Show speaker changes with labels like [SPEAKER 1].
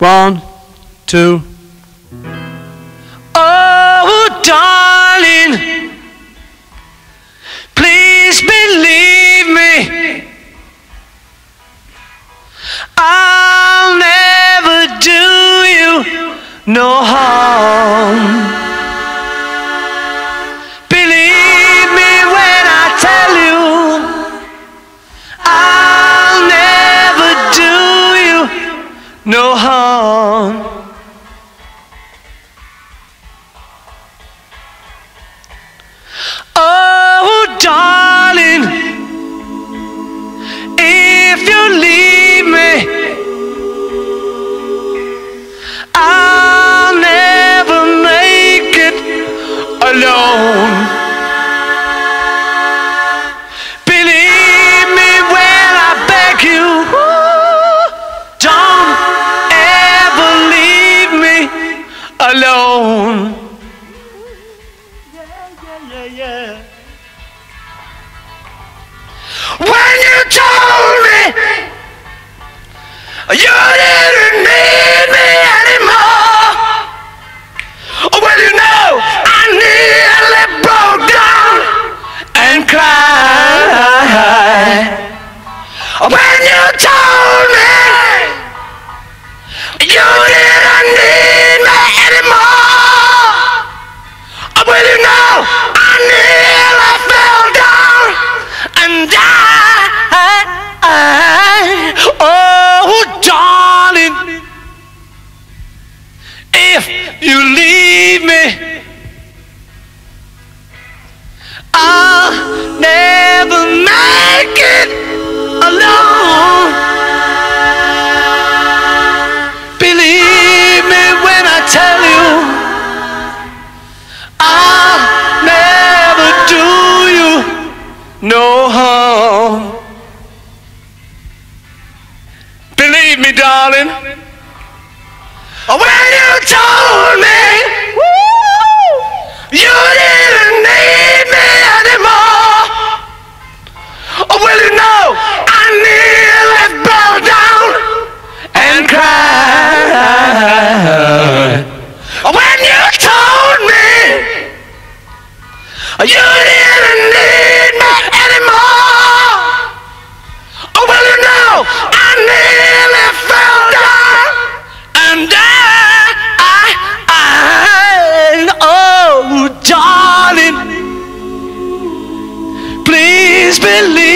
[SPEAKER 1] One, two. Oh, darling, please believe me. I'll never do you no harm. Alone. Believe me when I beg you, don't ever leave me alone. When you told me you didn't need me anymore, well, you you told me you didn't need me anymore, uh, well, you know, I nearly fell down and died. Oh, darling, if you leave me, I'll leave me, darling. Oh, when you told me you didn't need me anymore, oh, well, you know I nearly fell down and cried? When you told me you didn't need me anymore, well, you know I nearly believe.